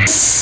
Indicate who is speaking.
Speaker 1: you